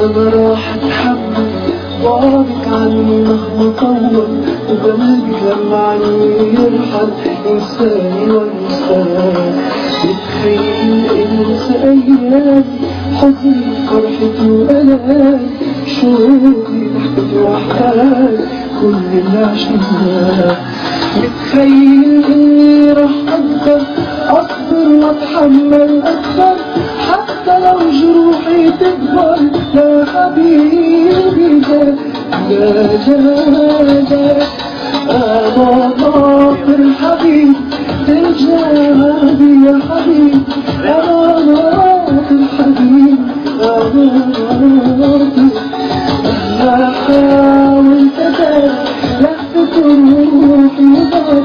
أنا راح أتحمل بعدك عني مهما طول وقلبي لمعني يرحل ينساني وانساك بتخيل انسى ايامي حزني فرحتي والامي شوقي ضحكتي وحالي كل اللي عشناه بتخيل إني راح أقدر أصبر وأتحمل أكثر حتى لو جروحي تكبر يا حبيبي يا جنازة أنا ناطر حبيب تجابي يا حبيب أنا ناطر حبيب أنا ناطر مهما حاولت أدار لفت روحي ودار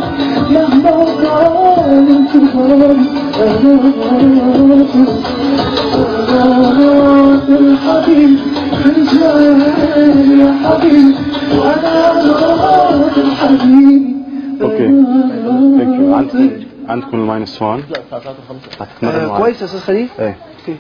مهما كان انتظار أنا ناطر عندكم ال minus 1 لا كويس يا أستاذ خليل؟ إيه okay